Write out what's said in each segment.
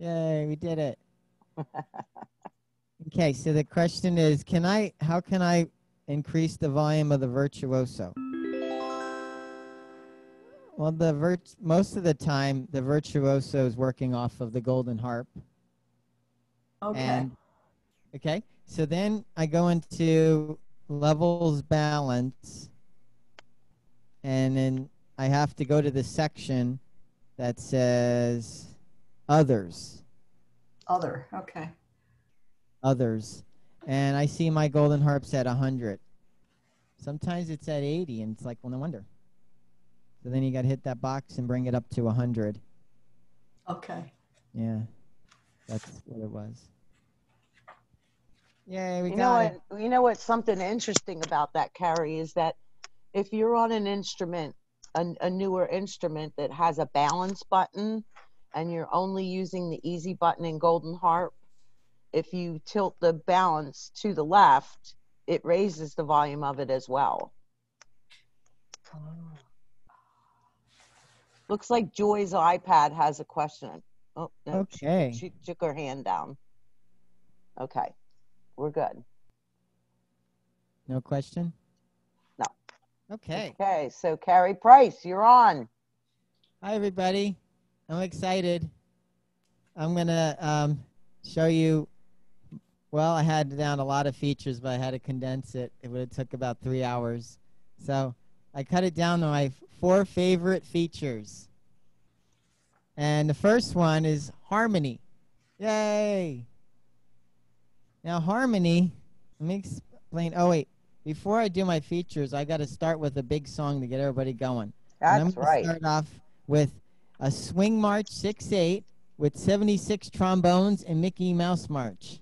Yay, we did it. okay, so the question is, can I, how can I increase the volume of the virtuoso? Well, the virt- most of the time, the virtuoso is working off of the golden harp. Okay. And okay, so then I go into levels balance, and then I have to go to the section that says others, Other. Okay. others, and I see my golden harp's at 100. Sometimes it's at 80, and it's like, well, no wonder. So then you got to hit that box and bring it up to 100. Okay. Yeah, that's what it was. Yay, we You got know it. what? You know what's something interesting about that, Cary, is that if you're on an instrument, a, a newer instrument that has a balance button, and you're only using the easy button in Golden Harp, if you tilt the balance to the left, it raises the volume of it as well. Oh. Looks like Joy's iPad has a question. Oh, no, she- Okay. she took her hand down. Okay, we're good. No question? No. Okay. Okay, so Cary Price, you're on. Hi, everybody. I'm excited. I'm going to um, show you. Well, I had down a lot of features, but I had to condense it. It would have took about three hours. So I cut it down to my four favorite features. And the first one is harmony. Yay! Now, harmony, let me explain. Oh, wait. Before I do my features, I got to start with a big song to get everybody going. And I'm That's gonna right. Start off with a swing march 6-8 with 76 trombones and Mickey Mouse March.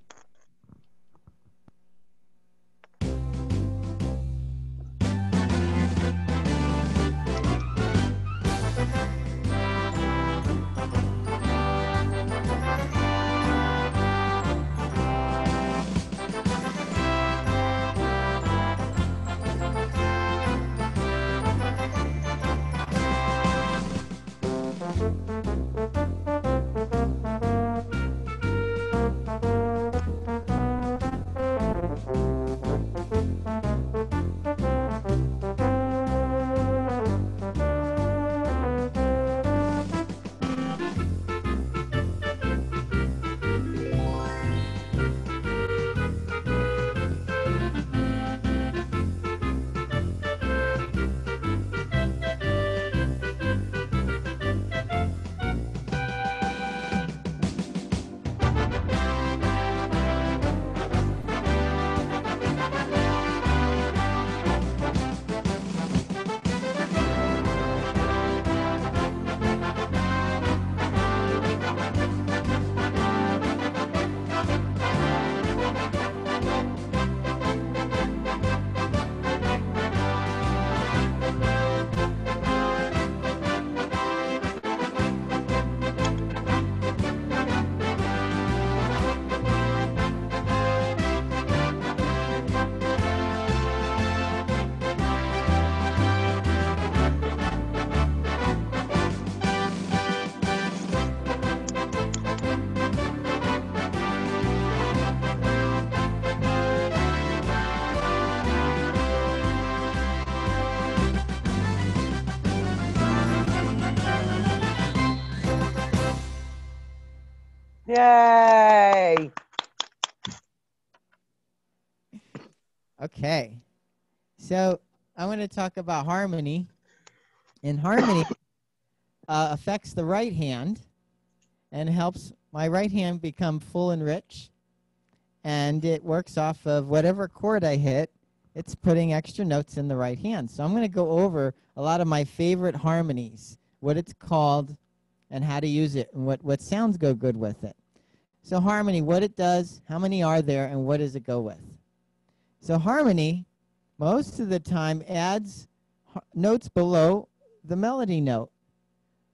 Okay. So I want to talk about harmony. And harmony uh, affects the right hand and helps my right hand become full and rich. And it works off of whatever chord I hit, it's putting extra notes in the right hand. So I'm going to go over a lot of my favorite harmonies, what it's called, and how to use it, and what, what sounds go good with it. So, harmony, what it does, how many are there, and what does it go with? So harmony, most of the time, adds notes below the melody note,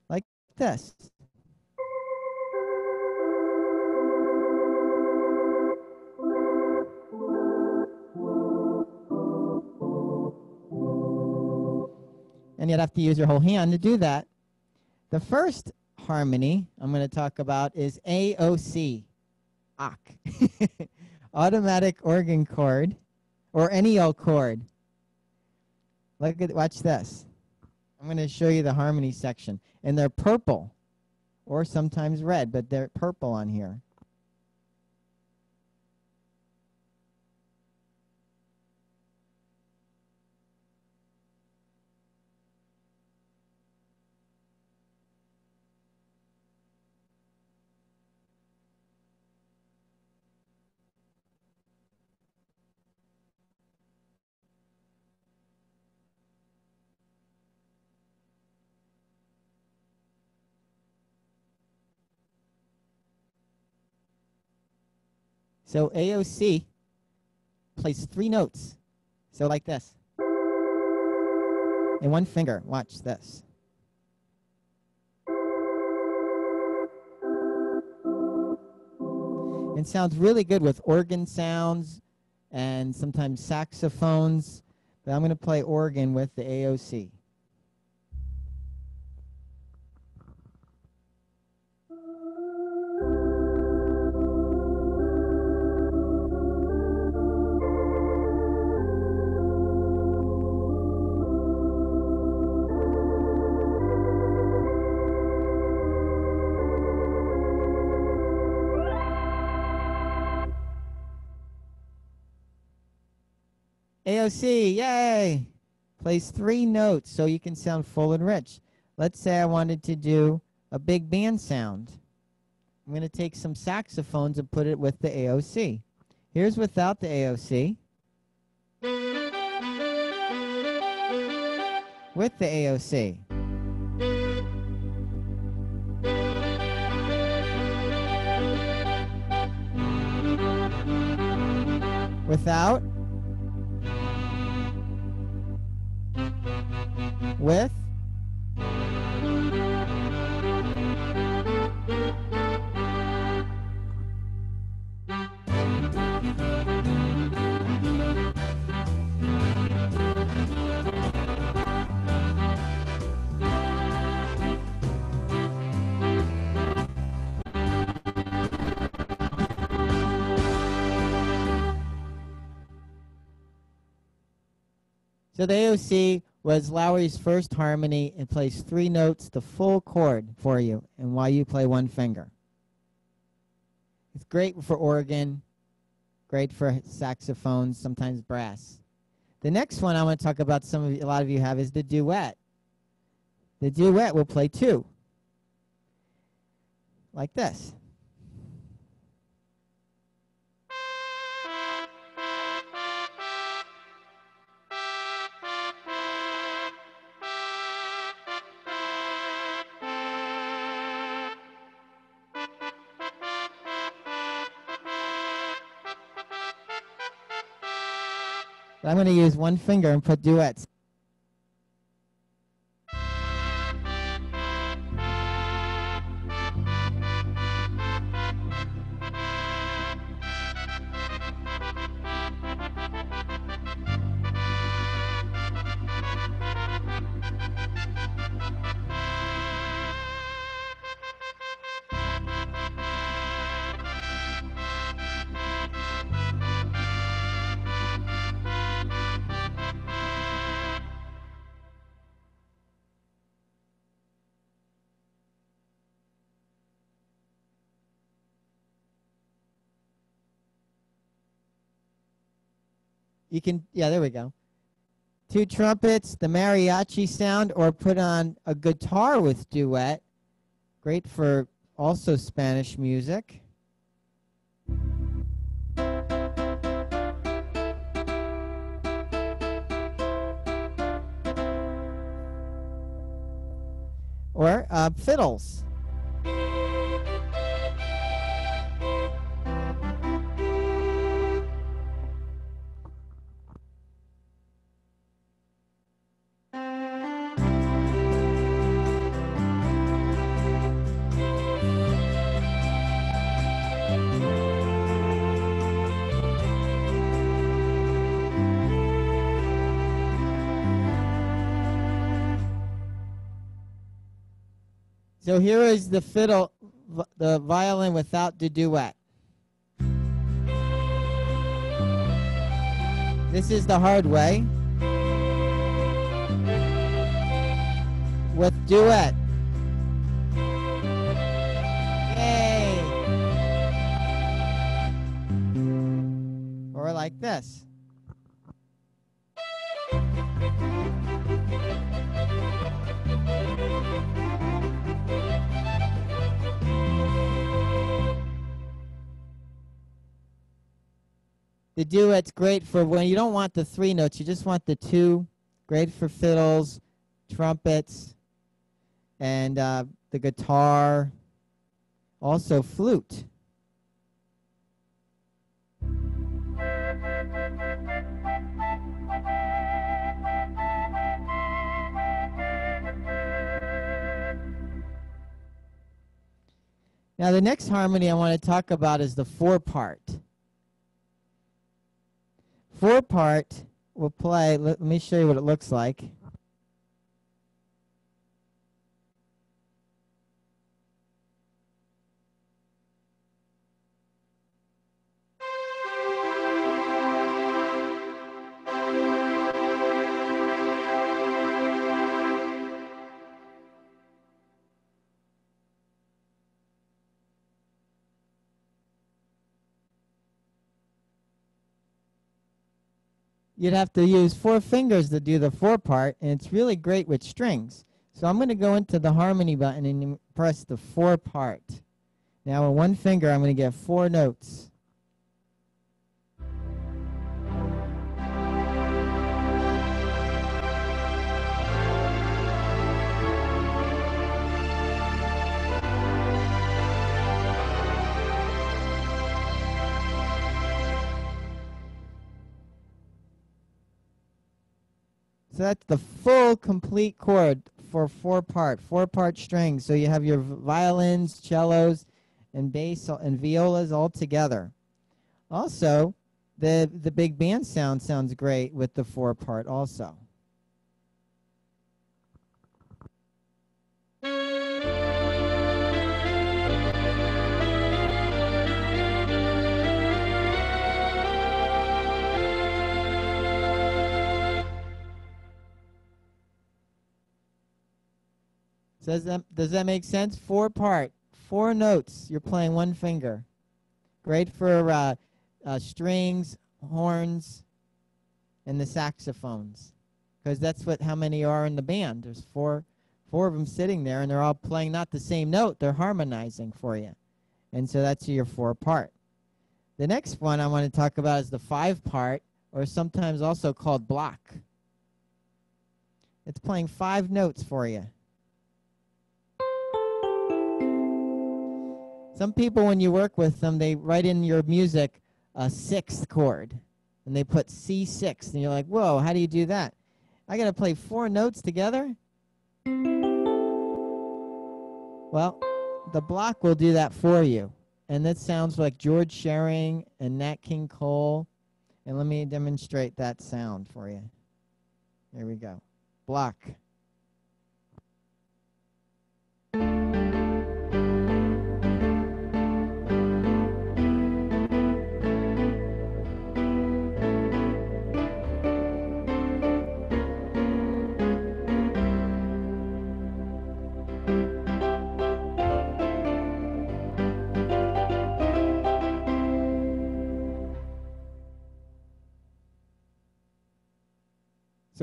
like this. And you'd have to use your whole hand to do that. The first harmony I'm going to talk about is AOC. AC. Automatic organ chord or any old chord. Look at watch this. I'm going to show you the harmony section and they're purple or sometimes red, but they're purple on here. So AOC plays three notes. So like this. In one finger. Watch this. It sounds really good with organ sounds and sometimes saxophones. But I'm going to play organ with the AOC. AOC, yay! Plays three notes so you can sound full and rich. Let's say I wanted to do a big band sound. I'm going to take some saxophones and put it with the AOC. Here's without the AOC. With the AOC. Without. With? So the AOC was Lowrey's first harmony and plays three notes, the full chord for you, and while you play one finger. It's great for organ, great for saxophones, sometimes brass. The next one I want to talk about, some of a lot of you have, is the duet. The duet will play two, like this. But I'm going to use one finger and put duets. You can, yeah, there we go. Two trumpets, the mariachi sound, or put on a guitar with duet. Great for also Spanish music. Or uh, fiddles. So here is the fiddle, the violin without the duet. This is the hard way. With duet. Yay! Or like this. The duet's great for when you don't want the three notes, you just want the two. Great for fiddles, trumpets, and uh, the guitar. Also, flute. Now, the next harmony I want to talk about is the four part. Four part will play, let, me show you what it looks like. You'd have to use four fingers to do the four part, and it's really great with strings. So I'm going to go into the harmony button and press the four part. Now with one finger, I'm going to get four notes. So that's the full complete chord for four part, four part strings. So you have your violins, cellos, and bass uh, and violas all together. Also, the the big band sound sounds great with the four part also. Does that does that make sense? Four part, four notes. You're playing one finger. Great for uh, uh, strings, horns, and the saxophones, because that's what how many are in the band. There's four, four of them sitting there, and they're all playing not the same note. They're harmonizing for you, and so that's your four part. The next one I want to talk about is the five part, or sometimes also called block. It's playing five notes for you. Some people, when you work with them, they write in your music a sixth chord, and they put C6, and you're like, whoa, how do you do that? I got to play four notes together? Well, the block will do that for you. And that sounds like George Shearing and Nat King Cole. And let me demonstrate that sound for you. Here we go. Block.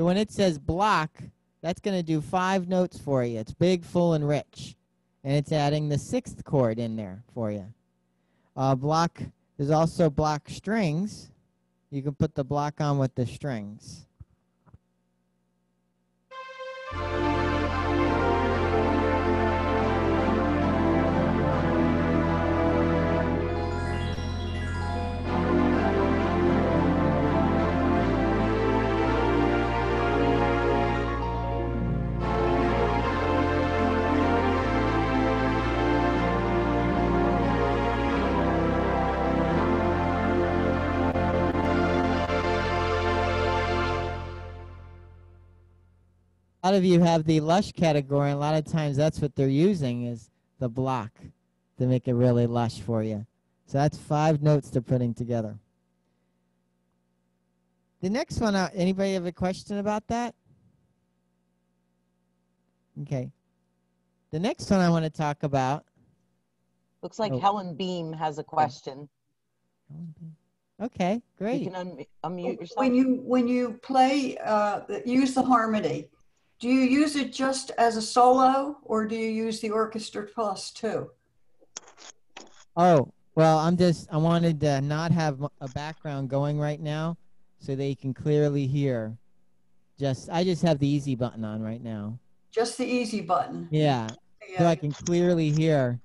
So when it says block, that's going to do five notes for you. It's big, full, and rich. And it's adding the sixth chord in there for you. Uh, block, there's also block strings. You can put the block on with the strings. A lot of you have the lush category, and a lot of times that's what they're using is the block to make it really lush for you. So that's five notes they're putting together. The next one, uh, anybody have a question about that? Okay. The next one I want to talk about. Looks like Oh. Helen Beam has a question. Okay, great. You great. can un- unmute yourself. When you, when you play, uh, use the harmony, do you use it just as a solo or do you use the orchestra plus too? Oh, well, I'm just, I wanted to not have a background going right now so they can clearly hear. Just, I just have the easy button on right now. Just the easy button? Yeah, yeah. so I can clearly hear.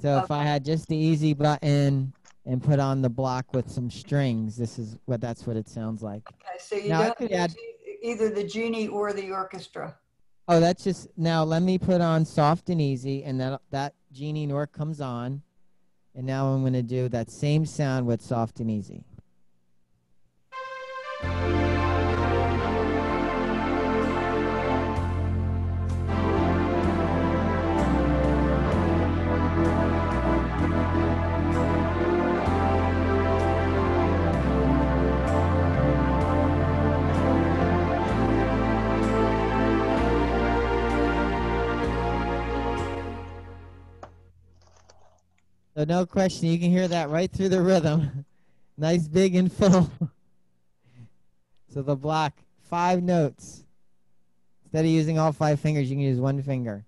So if I had just the easy button and put on the block with some strings, this is what, that's what it sounds like. Okay, so you Now, I could add- either the genie or the orchestra. Oh, that's just, now let me put on soft and easy and that, that Genie Nork comes on. And now I'm going to do that same sound with soft and easy. So no question, you can hear that right through the rhythm. nice, big, and full. so the block, five notes. Instead of using all five fingers, you can use one finger.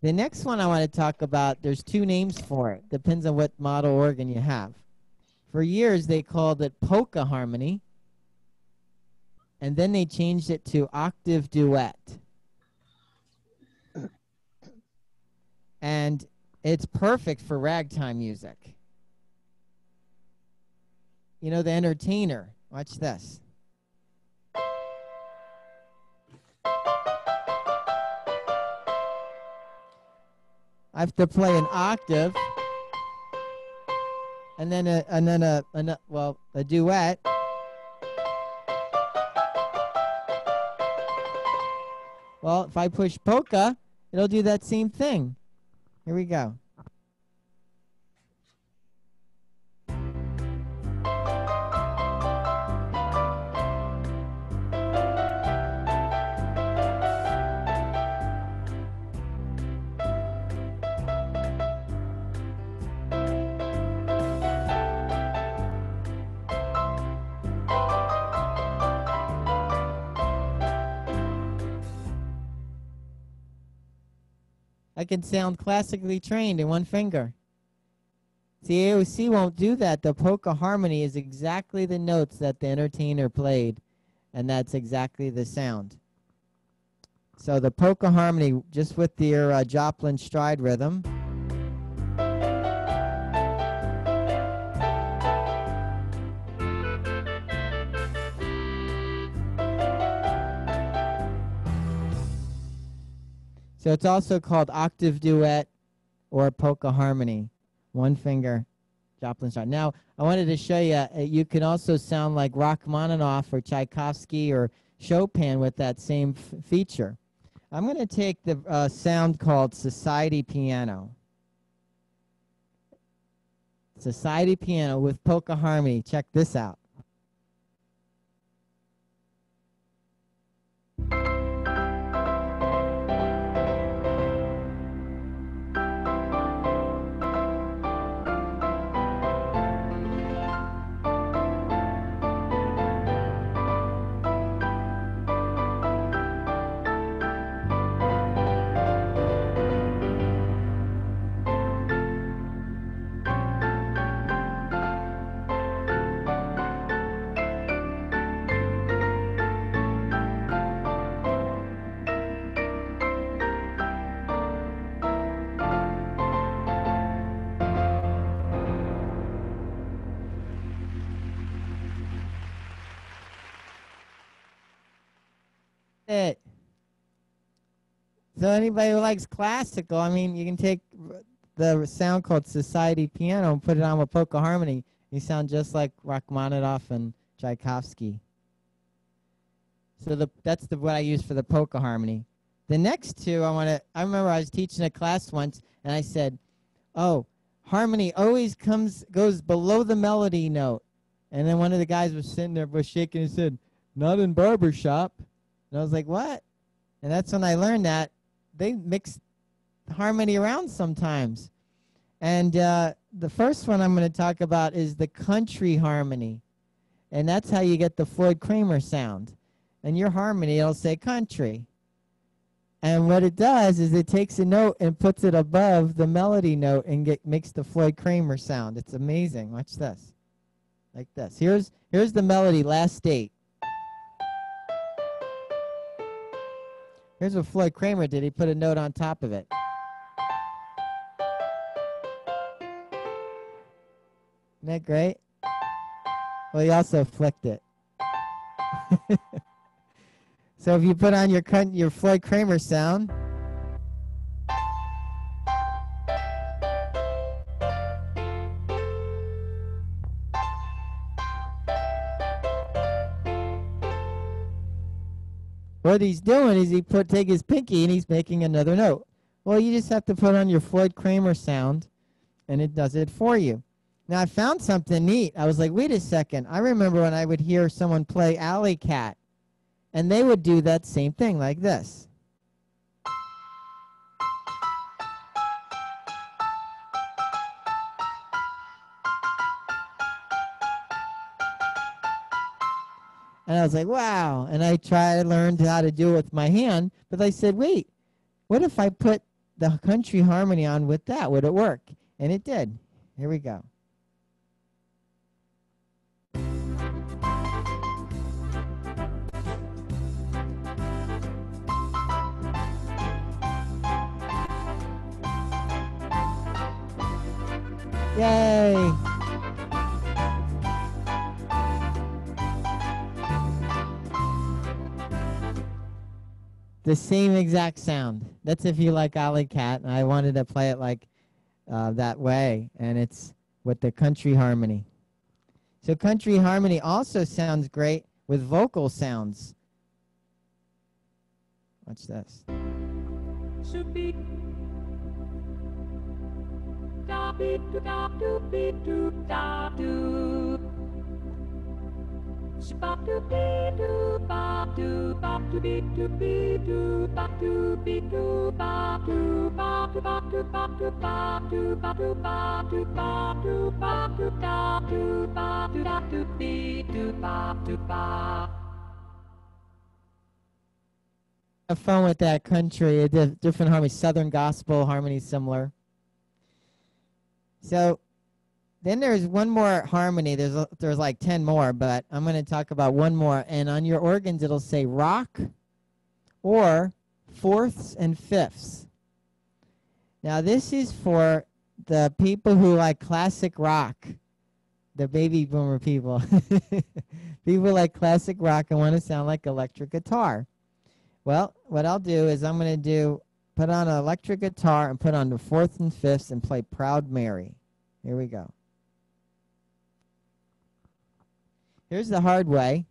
The next one I want to talk about, there's two names for it. Depends on what model organ you have. For years, they called it polka harmony. And then they changed it to octave duet. And it's perfect for ragtime music. You know, the entertainer. Watch this. I have to play an octave, and then a, and then a, a well, a duet. Well, if I push polka, it'll do that same thing. Here we go. Can sound classically trained in one finger. See, AOC won't do that. The polka harmony is exactly the notes that the entertainer played, and that's exactly the sound. So the polka harmony, just with your uh, Joplin stride rhythm. So it's also called octave duet or polka harmony. One finger, Joplin stride. Now, I wanted to show you, uh, you can also sound like Rachmaninoff or Tchaikovsky or Chopin with that same feature. I'm going to take the uh, sound called society piano. Society piano with polka harmony. Check this out. So anybody who likes classical, I mean, you can take the sound called Society Piano and put it on with polka harmony. You sound just like Rachmaninoff and Tchaikovsky. So the that's the what I use for the polka harmony. The next two I want to. I remember I was teaching a class once, and I said, "Oh, harmony always comes goes below the melody note." And then one of the guys was sitting there, was shaking his head, "Not in barber shop." And I was like, "What?" And that's when I learned that they mix harmony around sometimes. And uh, the first one I'm going to talk about is the country harmony. And that's how you get the Floyd Cramer sound. And your harmony, it'll say country. And what it does is it takes a note and puts it above the melody note and get, makes the Floyd Cramer sound. It's amazing. Watch this. Like this. Here's, here's the melody, last date. Here's what Floyd Cramer did. He put a note on top of it. Isn't that great? Well, he also flicked it. so if you put on your your Floyd Cramer sound. What he's doing is he put take his pinky and he's making another note. Well, you just have to put on your Floyd Cramer sound and it does it for you. Now I found something neat. I was like, wait a second. I remember when I would hear someone play Alley Cat, and they would do that same thing like this. And I was like, wow. And I tried, learned how to do it with my hand. But I said, wait, what if I put the country harmony on with that? Would it work? And it did. Here we go. Yay! The same exact sound. That's if you like Alley Cat, and I wanted to play it like uh, that way, and it's with the country harmony. So country harmony also sounds great with vocal sounds. Watch this. Have fun with that country, different harmony, Southern gospel harmony, similar. So then there's one more harmony. There's a, there's like 10 more, but I'm going to talk about one more. And on your organs, it'll say rock or fourths and fifths. Now, this is for the people who like classic rock, the baby boomer people. people like classic rock and want to sound like electric guitar. Well, what I'll do is I'm going to do put on an electric guitar and put on the fourths and fifths and play Proud Mary. Here we go. Here's the hard way.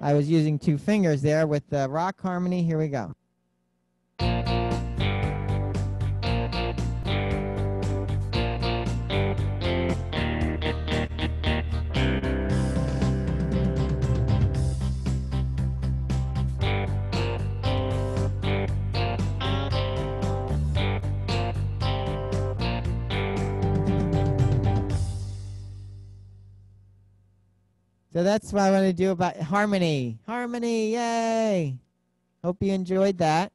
I was using two fingers there with the rock harmony. Here we go. So that's what I want to do about harmony. Harmony, yay! Hope you enjoyed that.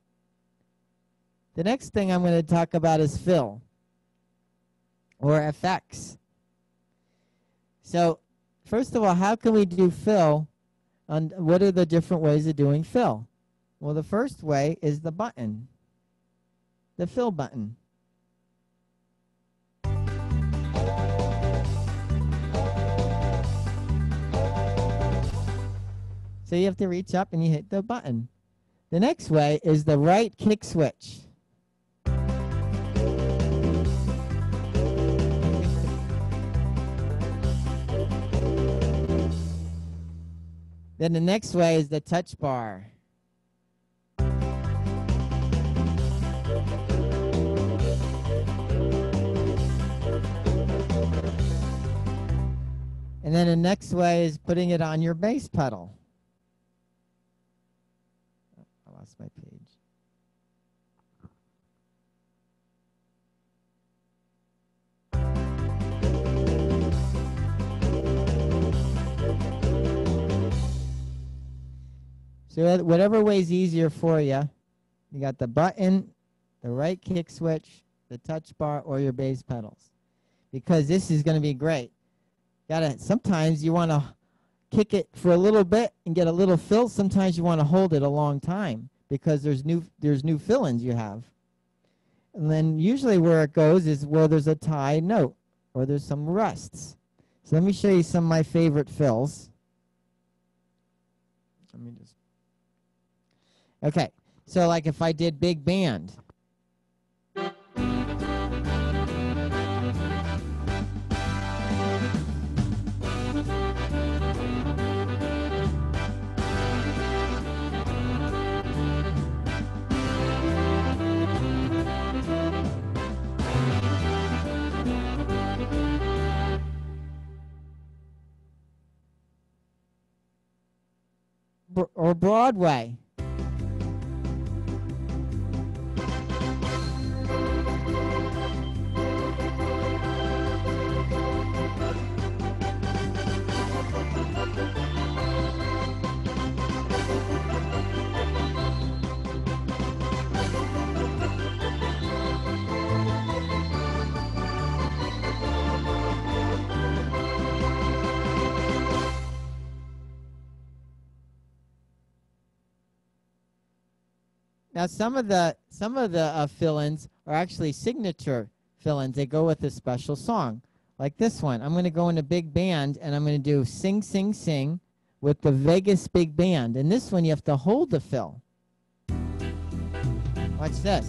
The next thing I'm going to talk about is fill or effects. So, first of all, how can we do fill? And what are the different ways of doing fill? Well, the first way is the button, the fill button. So you have to reach up and you hit the button. The next way is the right kick switch. Then the next way is the touch bar. And then the next way is putting it on your bass pedal. My page. So whatever way's easier for you, you got the button, the right kick switch, the touch bar, or your bass pedals. Because this is going to be great. Gotta sometimes you want to kick it for a little bit and get a little fill. Sometimes you want to hold it a long time because there's new there's new fill-ins you have. And then usually where it goes is where there's a tie note or there's some rusts. So let me show you some of my favorite fills. Let me just Okay. So like if I did big band. Or Broadway. Some of the some of the uh, fill-ins are actually signature fill-ins. They go with a special song, like this one. I'm going to go in a big band and I'm going to do sing sing sing with the Vegas big band. And this one you have to hold the fill. Watch this.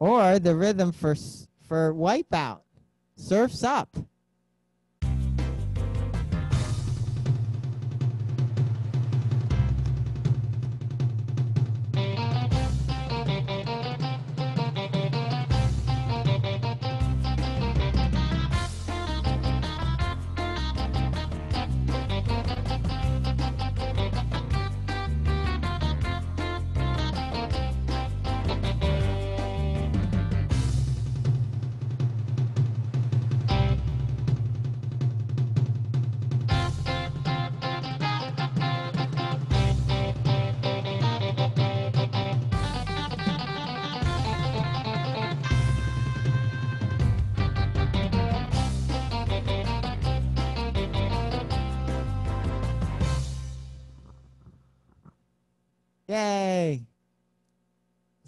Or the rhythm for for Wipeout, Surfs Up.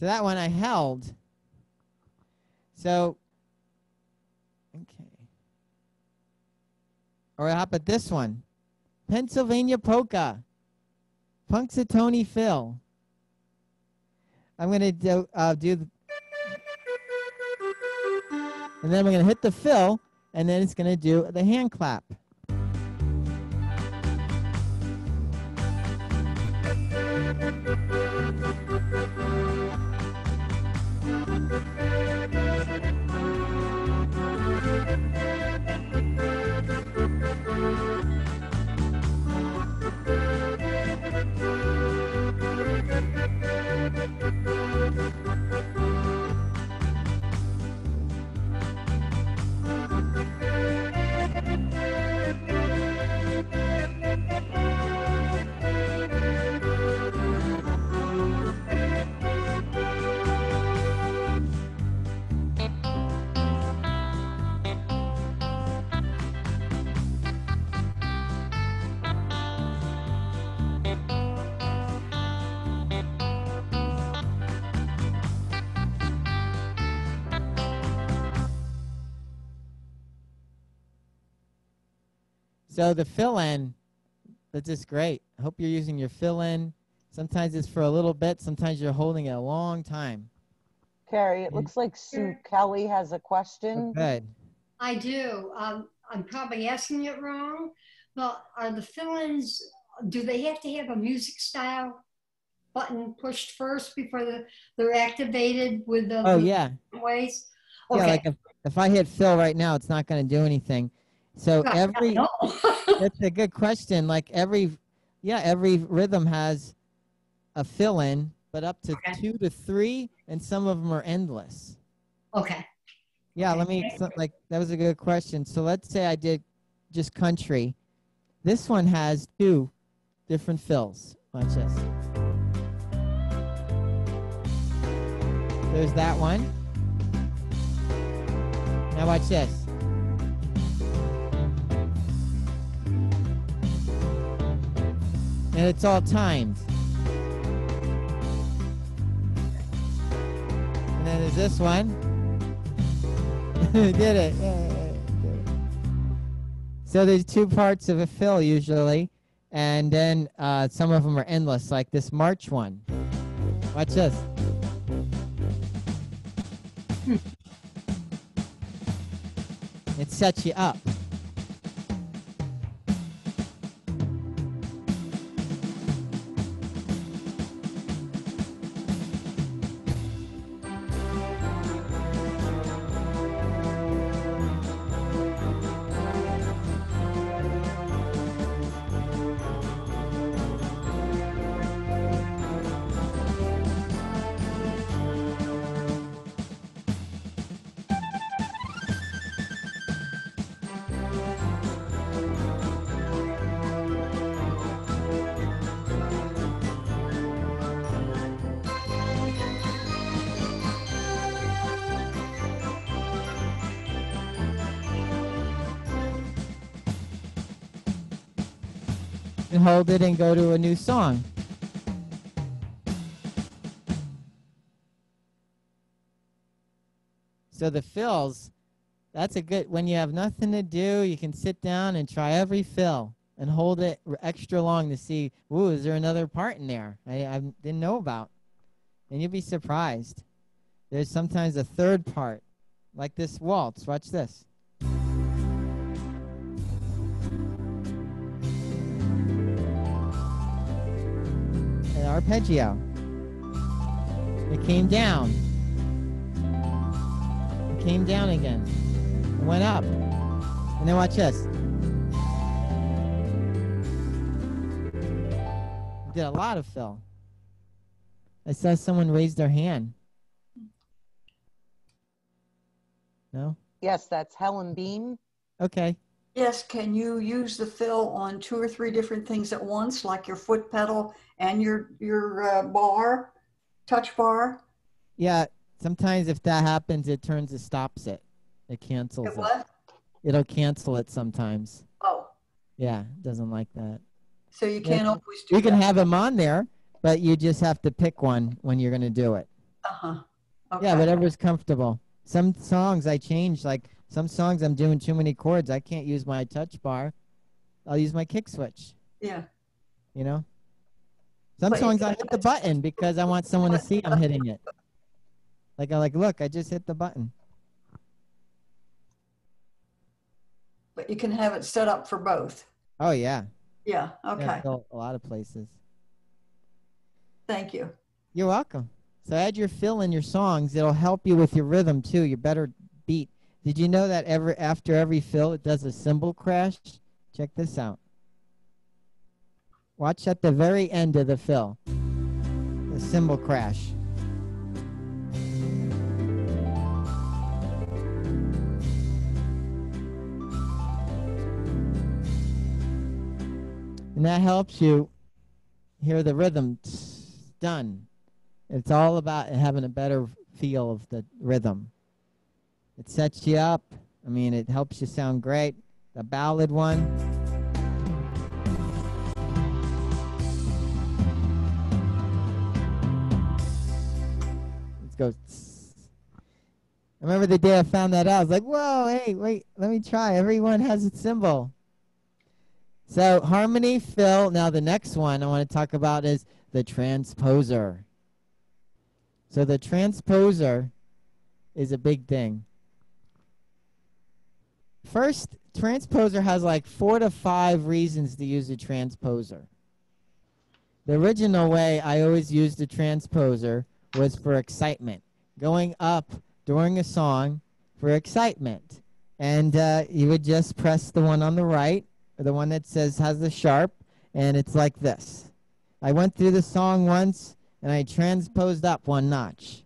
So that one I held. So, okay. Or how about this one? Pennsylvania Polka. Punxsutawney Phil. I'm going to do, uh, do the, and then we're going to hit the fill, and then it's going to do the hand clap. So the fill in, that's just great. I hope you're using your fill in. Sometimes it's for a little bit, sometimes you're holding it a long time. Cary, it looks like Sue Kelly has a question. Good. I do. Um, I'm probably asking it wrong, but are the fill-ins, do they have to have a music style button pushed first before the, they're activated with the Oh, yeah. ways? Yeah, like if, if I hit fill right now, it's not going to do anything. So every that's a good question. Like every, yeah, every rhythm has a fill in, but up to Okay. two to three, and some of them are endless. Okay. Yeah, let me, so, like, that was a good question. So let's say I did just country. This one has two different fills. Watch this. There's that one. Now watch this. And it's all timed. And then there's this one. did it. Yeah, yeah, yeah. So there's two parts of a fill usually, and then uh, some of them are endless, like this March one. Watch this. It sets you up. And go to a new song. So the fills, that's a good, when you have nothing to do, you can sit down and try every fill and hold it extra long to see, ooh, is there another part in there I, I didn't know about? And you'll be surprised. There's sometimes a third part, like this waltz. Watch this. Arpeggio. It came down. It came down again. It went up. And then watch this. Did a lot of fill. I saw someone raise their hand. No? Yes, that's Helen Beam. Okay. Yes, can you use the fill on two or three different things at once, like your foot pedal and your, your uh, bar, touch bar? Yeah, sometimes if that happens, it turns, it stops it. It cancels It it. what? It'll cancel it sometimes. Oh, Yeah, doesn't like that. so you can't always do You can that. have them on there, but you just have to pick one when you're going to do it. Uh-huh. Yeah, whatever's comfortable. Some songs I change, like some songs I'm doing too many chords. I can't use my touch bar. I'll use my kick switch, Yeah, you know? Some But songs I hit the button because I want someone to see I'm hitting it. Like I like, look, I just hit the button. but you can have it set up for both. Oh yeah. Yeah, okay, a lot of places. thank you. You're welcome. So add your fill in your songs. It'll help you with your rhythm too, your better beat. Did you know that every after every fill it does a cymbal crash? Check this out. Watch at the very end of the fill. The cymbal crash. And that helps you hear the rhythm. Done. It's all about having a better feel of the rhythm. It sets you up. I mean, it helps you sound great. The ballad one. Let's go. I remember the day I found that out. I was like, whoa, hey, wait, let me try. Everyone has a symbol. So harmony, fill. Now the next one I want to talk about is the transposer. So the transposer is a big thing. First, transposer has like four to five reasons to use a transposer. The original way I always used a transposer was for excitement, going up during a song for excitement. And uh, you would just press the one on the right, or the one that says has the sharp, and it's like this. I went through the song once and I transposed up one notch.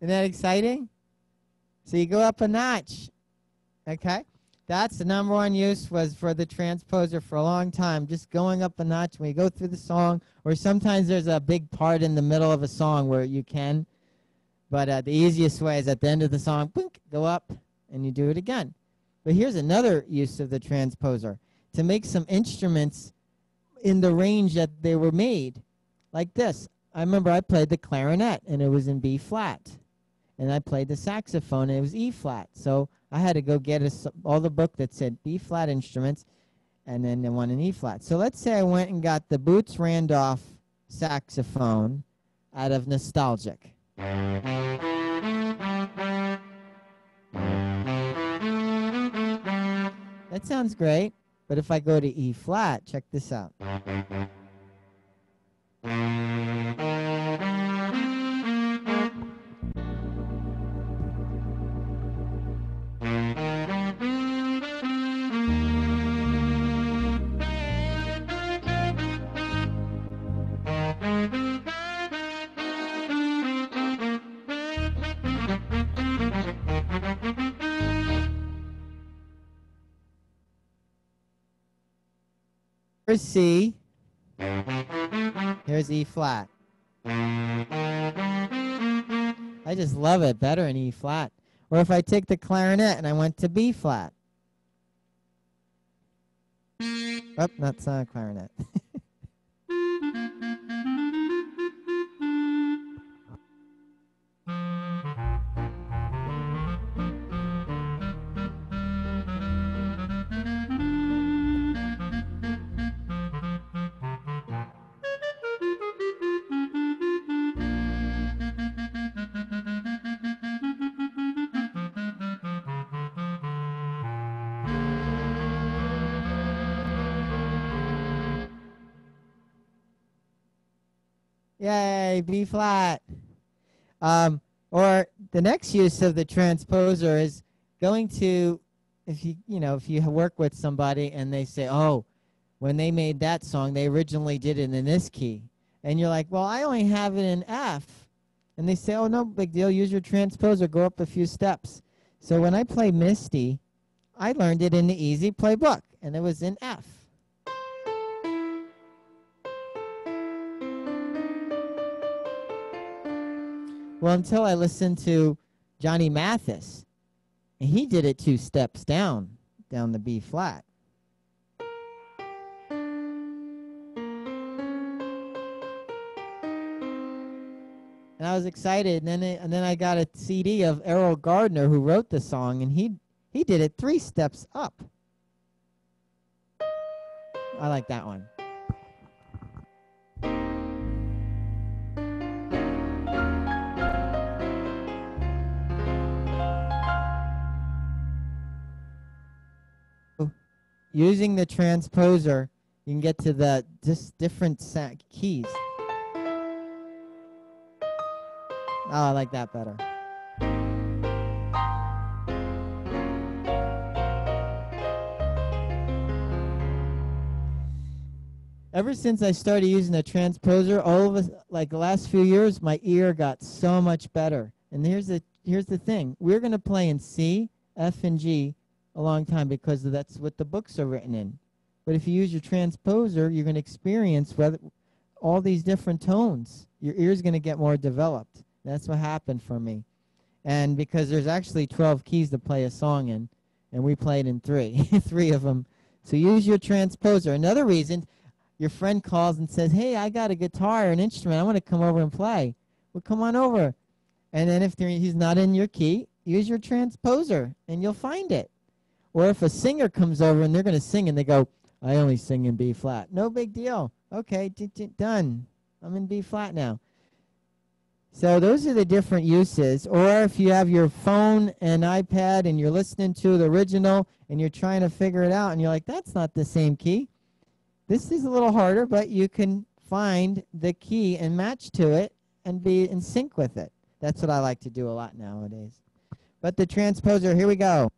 Isn't that exciting? So you go up a notch. Okay? That's the number one use was for the transposer for a long time, just going up a notch when you go through the song, or sometimes there's a big part in the middle of a song where you can. But uh, the easiest way is at the end of the song, boink, go up, and you do it again. But here's another use of the transposer to make some instruments in the range that they were made, like this. I remember I played the clarinet, and it was in B flat and I played the saxophone, and it was E flat. So I had to go get a, all the book that said B flat instruments, and then the one in E flat. So let's say I went and got the Boots Randolph saxophone out of Nostalgic. That sounds great, but if I go to E flat, check this out. Here's C. Here's E flat. I just love it better in E flat. Or if I take the clarinet and I went to B flat. Oh, not a clarinet. flat. Um, or the next use of the transposer is going to, if you, you know, if you work with somebody and they say, oh, when they made that song, they originally did it in this key. And you're like, well, I only have it in F. And they say, oh, no big deal. Use your transposer. Go up a few steps. So when I play Misty, I learned it in the Easy Playbook, and it was in F. Well, until I listened to Johnny Mathis, and he did it two steps down, down the B flat. And I was excited, and then it, and then I got a CD of Erroll Garner who wrote the song, and he he did it three steps up. I like that one. Using the transposer, you can get to the just different keys. Oh, I like that better. Ever since I started using the transposer, all of us, like the last few years, my ear got so much better. And here's the here's the thing: we're going to play in C, F, and G a long time because that's what the books are written in. But if you use your transposer, you're going to experience whether all these different tones. Your ear's going to get more developed. That's what happened for me. And because there's actually 12 keys to play a song in, and we played in three, three of them. So use your transposer. Another reason, your friend calls and says, "Hey, I got a guitar, or an instrument. I want to come over and play." Well, come on over. And then if he's not in your key, use your transposer, and you'll find it. Or if a singer comes over and they're going to sing and they go, "I only sing in B flat," no big deal. Okay, done. I'm in B flat now. So those are the different uses. Or if you have your phone and iPad and you're listening to the original and you're trying to figure it out and you're like, that's not the same key. This is a little harder, but you can find the key and match to it and be in sync with it. That's what I like to do a lot nowadays. But the transposer, here we go.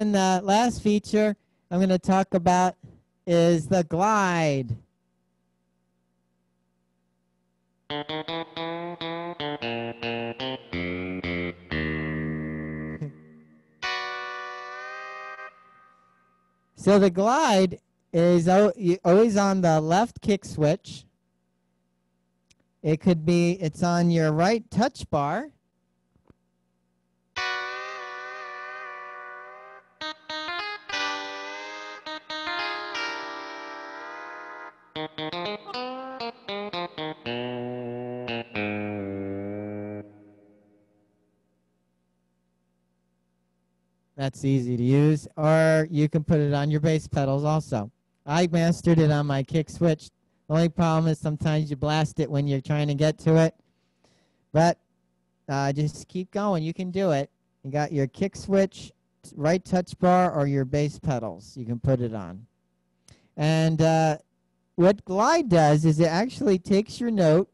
And the last feature I'm going to talk about is the glide. so the glide is always on the left kick switch. It could be, it's on your right touch bar. That's easy to use. Or you can put it on your bass pedals also. I mastered it on my kick switch. The only problem is sometimes you blast it when you're trying to get to it. But uh, just keep going. You can do it. You got your kick switch, right touch bar, or your bass pedals. You can put it on. And uh, what glide does is it actually takes your note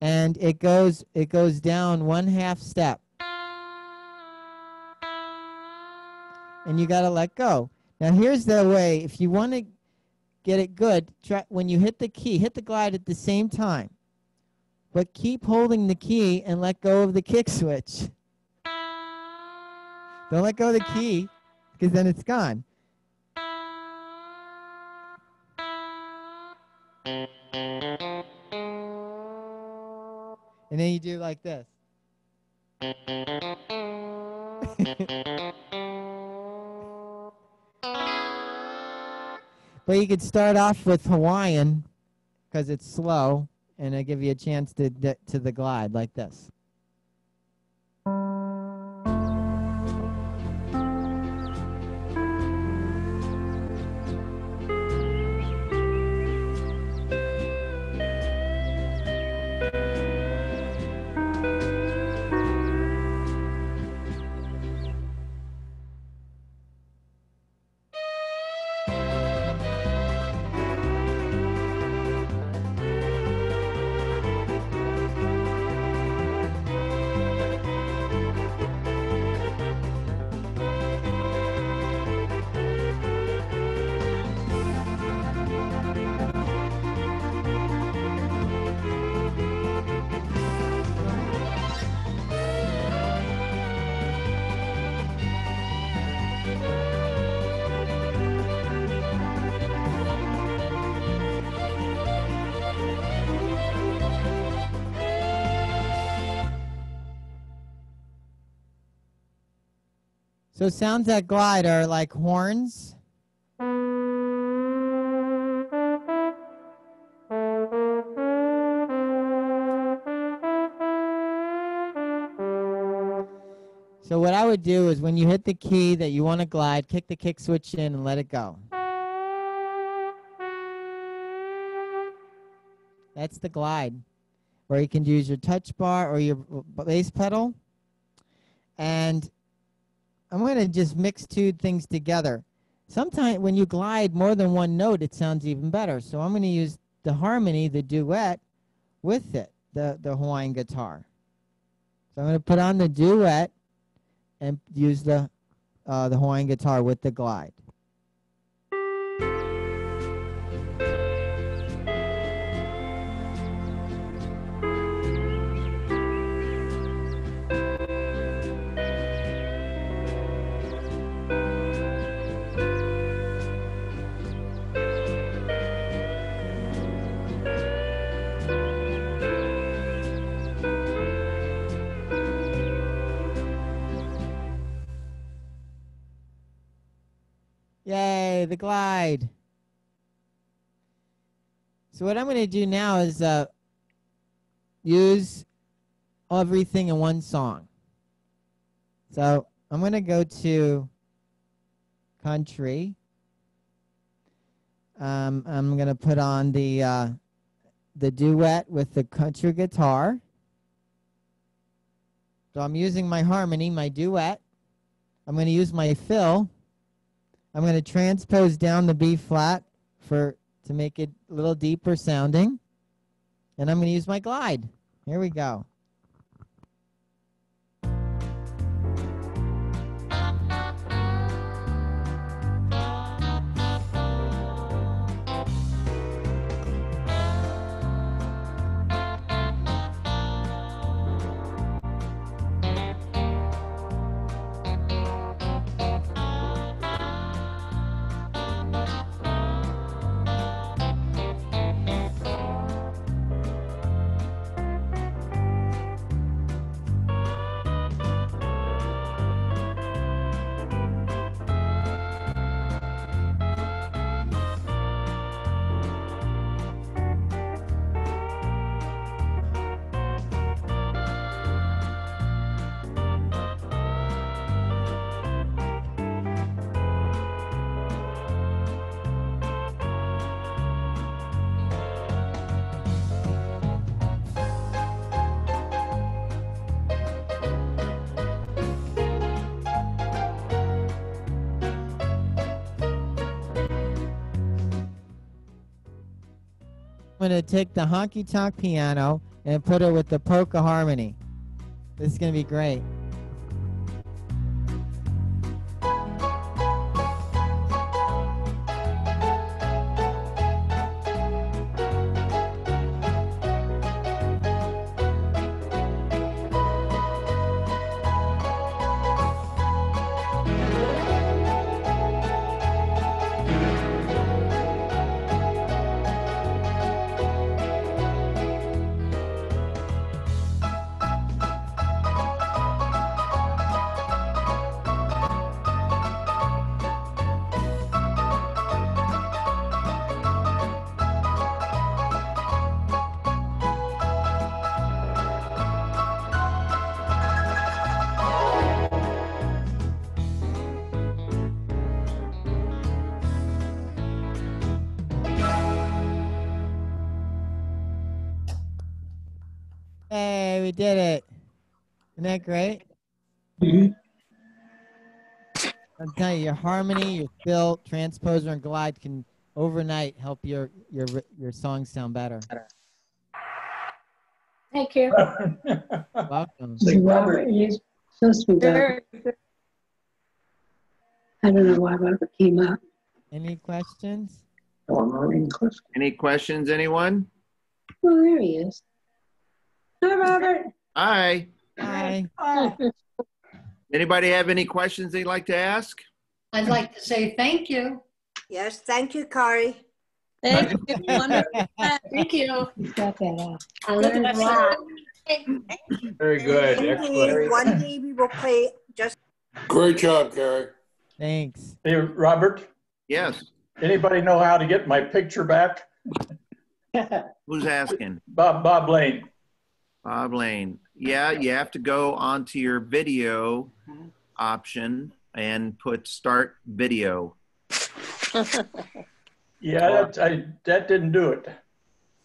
and it goes it goes down one half step. And you got to let go. Now here's the way, if you want to get it good, try, when you hit the key, hit the glide at the same time. But keep holding the key and let go of the kick switch. Don't let go of the key because then it's gone. And then you do like this. But you could start off with Hawaiian because it's slow, and I give you a chance to to the glide like this. So sounds that glide are like horns. So what I would do is when you hit the key that you want to glide, kick the kick switch in and let it go. That's the glide. Or you can use your touch bar or your uh, bass pedal. And I'm going to just mix two things together. sometimes when you glide more than one note, it sounds even better. So I'm going to use the harmony, the duet, with it, the, the Hawaiian guitar. So I'm going to put on the duet and use the, uh, the Hawaiian guitar with the glide. The glide. So what I'm going to do now is uh, use everything in one song. So I'm going to go to country. Um, I'm going to put on the uh, the duet with the country guitar. So I'm using my harmony, my duet. I'm going to use my fill. I'm going to transpose down the B flat for to make it a little deeper sounding. And I'm going to use my glide. Here we go. Going to take the honky tonk piano and put it with the polka harmony. This is going to be great. Did it. Isn't that great? Mhm. I'm telling you, your harmony, your fill, transposer, and glide can overnight help your your your songs sound better. Thank you. Welcome. Robert, You're supposed to be Robert. Very I don't know why Robert came up. Any questions? I'm already in question. Any questions, anyone? Oh, there he is. Hi, Robert. Hi. Hi. Anybody have any questions they'd like to ask? I'd like to say thank you. Yes, thank you, Cary. Thank you. Thank you. He's got that off. I learned a lot. Very good, One day- excellent. One day we will play just Great job, Cary. Thanks. Hey, Robert, Yes. anybody know how to get my picture back? Who's asking? Bob, Bob Lane. Bob Lane. Yeah, you have to go onto your video option and put start video. Yeah, that, I, that didn't do it.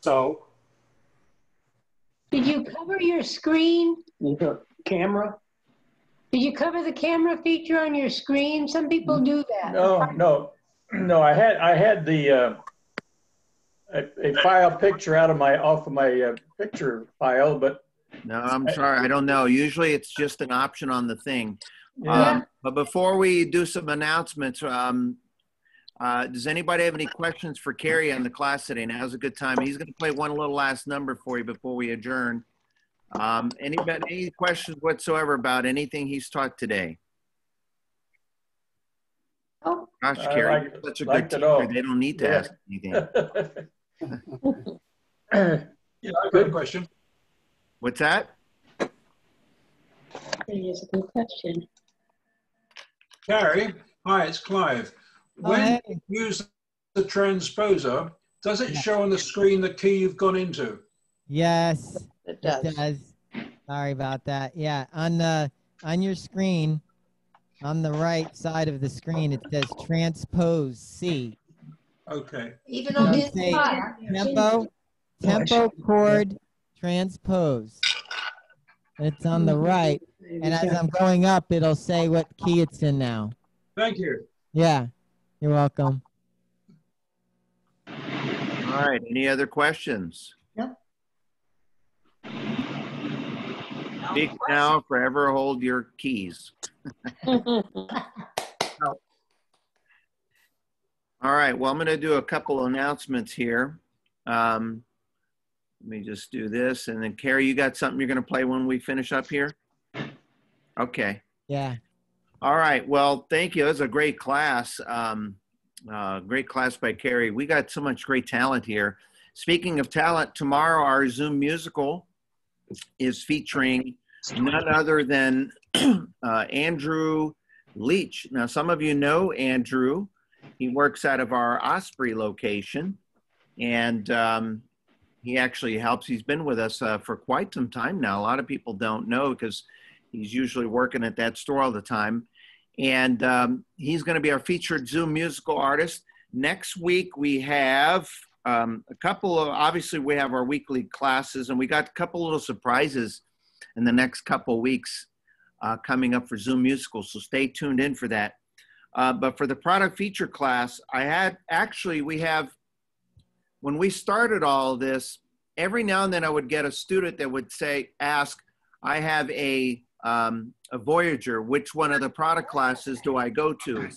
So, Did you cover your screen? You camera? Did you cover the camera feature on your screen? Some people do that. No, no, no, I had, I had the, uh, a, a file picture out of my, off of my uh, picture file, but No, I'm sorry, I don't know. Usually it's just an option on the thing. yeah, Um, but before we do some announcements, um, uh, does anybody have any questions for Cary on the class today? Now's a good time. He's going to play one little last number for you before we adjourn. Um, anybody, any questions whatsoever about anything he's taught today? Oh, Gosh, I Cary, like- such a good it all. teacher. They don't need to Yeah. ask anything. Yeah, I've got a question. What's that? that is a good question. Cary, hi, it's Clive. Oh, When hey. you use the transposer, does it Yeah. show on the screen the key you've gone into? Yes, It it does. does. Sorry about that. Yeah, on the on your screen, on the right side of the screen, it says transpose C. Okay. Even on Does the say fire. tempo, tempo chord transpose. It's on the right, and as I'm going up, it'll say what key it's in now. Thank you. Yeah, you're welcome. All right, any other questions? No. Speak now, forever hold your keys. All right, well, I'm going to do a couple announcements here. Um, let me just do this. And then, Cary, you got something you're going to play when we finish up here? Okay. Yeah. All right. Well, thank you. It was a great class. Um, uh, great class by Cary. We got so much great talent here. Speaking of talent, tomorrow our Zoom musical is featuring none other than uh, Andrew Leach. Now, some of you know Andrew. He works out of our Osprey location, and um, he actually helps. He's been with us uh, for quite some time now. A lot of people don't know because he's usually working at that store all the time. And um, he's going to be our featured Zoom musical artist. Next week, we have um, a couple of, obviously, we have our weekly classes, and we got a couple little surprises in the next couple weeks uh, coming up for Zoom Musical. So stay tuned in for that. Uh, but for the product feature class, I had actually, we have, when we started all this, every now and then I would get a student that would say, ask, I have a, um, a Voyager, which one of the product classes do I go to?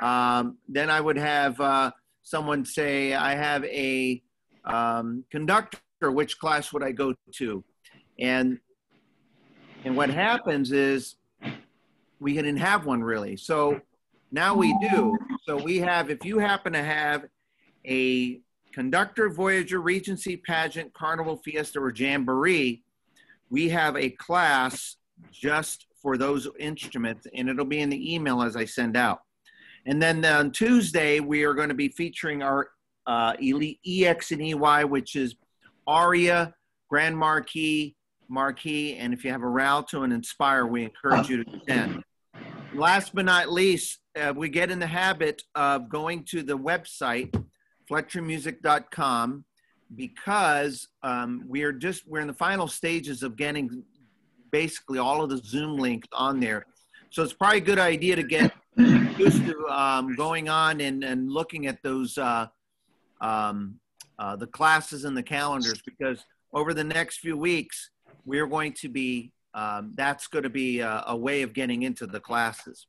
Um, then I would have uh, someone say, I have a um, conductor, which class would I go to? And and what happens is we didn't have one really. So now we do. So we have, if you happen to have a conductor, Voyager, Regency, pageant, carnival, fiesta, or jamboree, we have a class just for those instruments, and it'll be in the email as I send out. And then on Tuesday, we are going to be featuring our uh, Elite EX and EY, which is Aria, Grand Marquis, Marquis, and if you have a Rialto an Inspire, we encourage you to attend. Last but not least, uh, we get in the habit of going to the website, fletchermusic.com, because um, we are just, we're in the final stages of getting basically all of the Zoom links on there. So it's probably a good idea to get used to um, going on and, and looking at those, uh, um, uh, the classes and the calendars, because over the next few weeks, we're going to be, um, that's going to be a, a way of getting into the classes.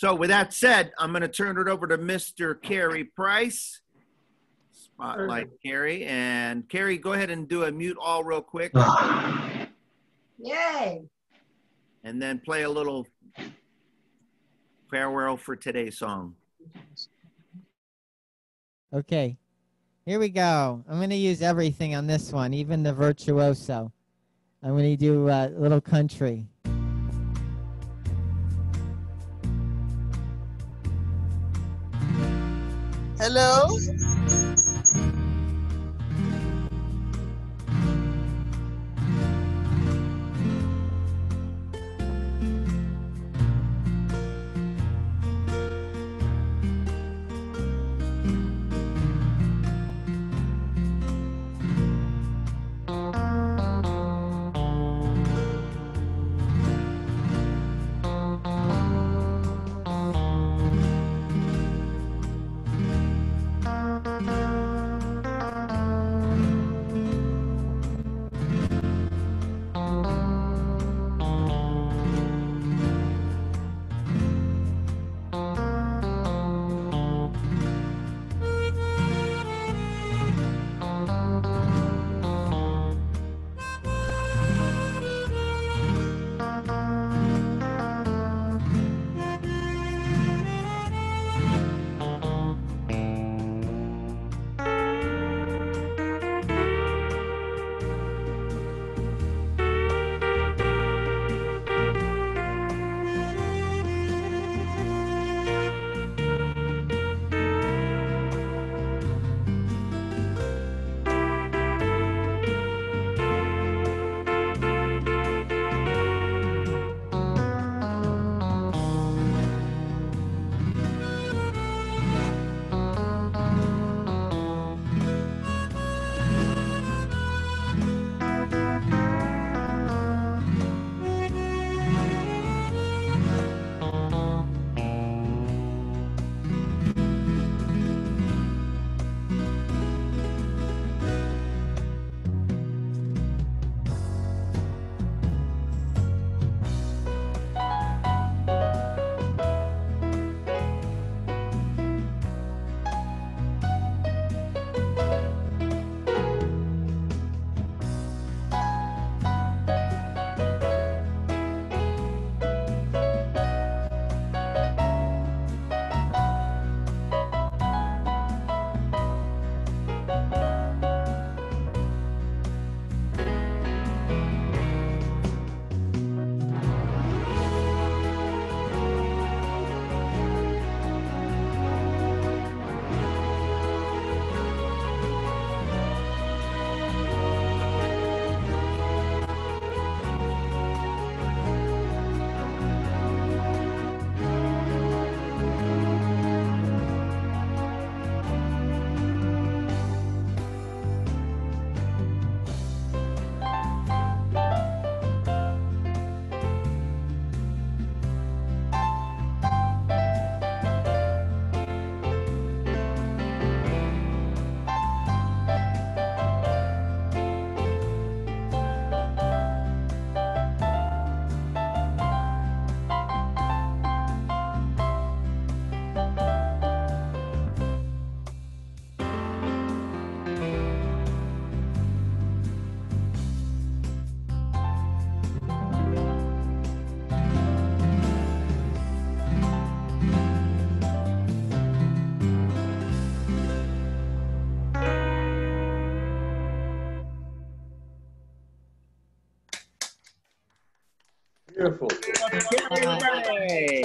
So with that said, I'm going to turn it over to Mr. Cary Price. Spotlight Cary. And Cary, go ahead and do a mute all real quick. Yay. and then play a little farewell for today's song. Okay. Here we go. I'm going to use everything on this one, even the virtuoso. I'm going to do uh, a little country. Hello?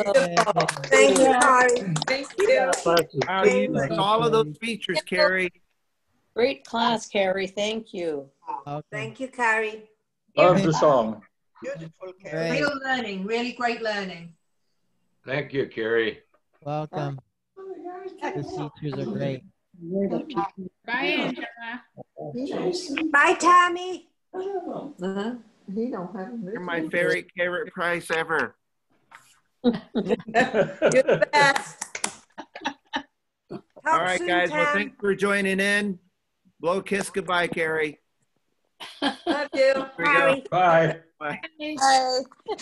Hey. Thank you, Cary. Thank you. Wow, you used all of those features, Cary. Great class, Cary. Thank you. Okay. Thank you, Cary. Love the song. Beautiful, Cary. Great. Real learning, really great learning. Thank you, Cary. Welcome. The teachers are great. Bye, Angela. Bye, Tammy. Uh-huh. He don't have You're my favorite Cary Price ever. You're the best. All Talk right, soon, guys. Well, Tam. thanks for joining in. Blow kiss goodbye, Cary. Love you. we go. Bye. Bye. Bye.